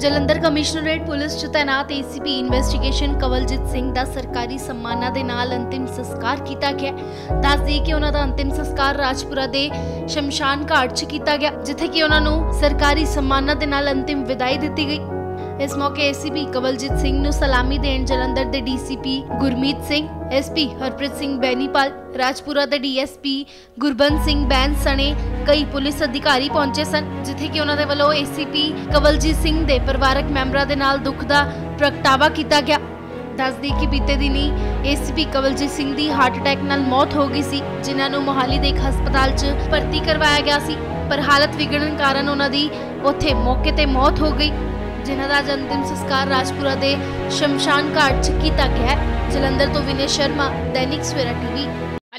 Jalandhar commissionerate police 'ਚ ਤੈਨਾਤ ACP investigation Kawaljit Singh ਦਾ ਸਰਕਾਰੀ ਸਨਮਾਨਾਂ ਦੇ ਨਾਲ ਅੰਤਿਮ ਸੰਸਕਾਰ ਕੀਤਾ ਗਿਆ। ਦੱਸ ਦਈਏ ਕਿ ਉਹਨਾਂ ਦਾ ਅੰਤਿਮ ਸੰਸਕਾਰ ਰਾਜਪੁਰਾ ਦੇ ਸ਼ਮਸ਼ਾਨ ਘਾਟ 'ਚ ਕੀਤਾ ਗਿਆ, ਜਿੱਥੇ ਕਿ ਉਹਨਾਂ ਨੂੰ ਸਰਕਾਰੀ ਸਨਮਾਨਾਂ ਦੇ ਨਾਲ ਅੰਤਿਮ ਵਿਦਾਈ ਦਿੱਤੀ ਗਈ। ਇਸ ਮੌਕੇ ਏਸੀਪੀ ਕਵਲਜੀਤ ਸਿੰਘ ਨੂੰ ਸਲਾਮੀ ਦੇਣ ਜਲੰਧਰ ਦੇ ਡੀਸੀਪੀ ਗੁਰਮੀਤ ਸਿੰਘ ਐਸਪੀ ਹਰਪ੍ਰੀਤ ਸਿੰਘ ਬੈਨੀਪਾਲ, ਰਾਜਪੁਰਾ ਦੇ ਡੀਐਸਪੀ ਗੁਰਬੰਦ ਸਿੰਘ ਬੈਂਸ ਸਣੇ ਕਈ ਪੁਲਿਸ ਅਧਿਕਾਰੀ ਪਹੁੰਚੇ ਸਨ, ਜਿੱਥੇ ਕਿ ਉਹਨਾਂ ਦੇ ਵੱਲੋਂ ਏਸੀਪੀ ਕਵਲਜੀਤ ਸਿੰਘ ਦੇ ਪਰਿਵਾਰਕ ਮੈਂਬਰਾਂ ਦੇ ਨਾਲ ਦੁੱਖ ਦਾ ਪ੍ਰਗਟਾਵਾ ਕੀਤਾ ਗਿਆ। ਦੱਸਦੀ ਕਿ ਬੀਤੇ ਦਿਨੀ ਏਸੀਪੀ ਕਵਲਜੀਤ ਸਿੰਘ ਦੀ ਹਾਰਟ ਅਟੈਕ ਨਾਲ ਮੌਤ ਹੋ ਗਈ ਸੀ, ਜਿਨ੍ਹਾਂ ਨੂੰ ਮੋਹਾਲੀ ਦੇ ਇੱਕ ਹਸਪਤਾਲ 'ਚ ਭਰਤੀ ਕਰਵਾਇਆ ਗਿਆ ਸੀ, ਪਰ ਹਾਲਤ ਵਿਗੜਨ ਕਾਰਨ ਉਹਨਾਂ ਦੀ ਉੱਥੇ ਮੌਕੇ ਤੇ ਮੌਤ ਹੋ ਗਈ। जिन्हों का अंतिम संस्कार राजपुरा के शमशान घाट किया गया है। जलंधर तो विनय शर्मा, दैनिक सवेरा टीवी।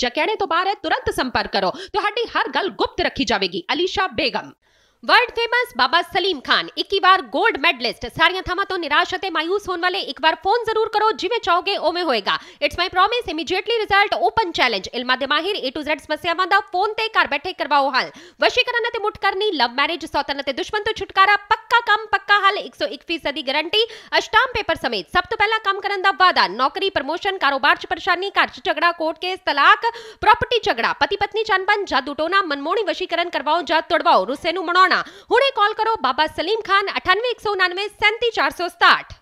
ਜਾਂ ਕਹਿਣੇ ਤੋਂ ਬਾਹਰ ਹੈ ਤੁਰੰਤ ਸੰਪਰਕ ਕਰੋ ਤੁਹਾਡੀ ਹਰ ਗੱਲ ਗੁਪਤ ਰੱਖੀ ਜਾਵੇਗੀ ਅਲੀਸ਼ਾ ਬੇਗਮ વર્લ્ડ ફેમસ બાબા સલીમ ખાન એકી વાર ગોલ્ડ મેડલિસ્ટ સારિયાથામાં તો નિરાશ હતે मायूस होने वाले एक बार फ़ोन ज़रूर करो जिवे चाहोगे ओमे होएगा it's my promise immediately result open challenge ઇલમાદે માહિર એ ટુ ઝેડ સમસ્યામાં ફોન તે ઘર બેઠે કરવાઓ હાલ વશીકરણ અને મુટકરની લવ મેરેજ સૌતન અને દુશ્મન તો છુટકારા પક્કા કામ પક્કા હાલ 101% दी गारंटी अष्टाम पेपर समेत सब तो पहला काम करन दा वादा नौकरी प्रमोशन कारोबार ਚ ਪਰੇਸ਼ਾਨੀ ਘਰ ਚ ਝਗੜਾ ਕੋਰਟ ਕੇਸ ਤਲਾਕ ਪ੍ਰਾਪਰਟੀ ਝਗੜਾ ਪਤੀ ਪਤਨੀ ਚਾਨਪਨ ਜਾਦੂ ਟੋਨਾ ਮਨਮੋਣੀ ਵਸ਼ੀਕਰਨ ਕਰਵਾਓ ਜਾਂ ਤੋੜਵਾਓ ਰੁੱਸੇ ਨੂੰ ਮਨਾਉਣ थाना हुणे कॉल करो बाबा सलीम खान अठानवे एक सौ उनानवे सैंती चार सौ साठ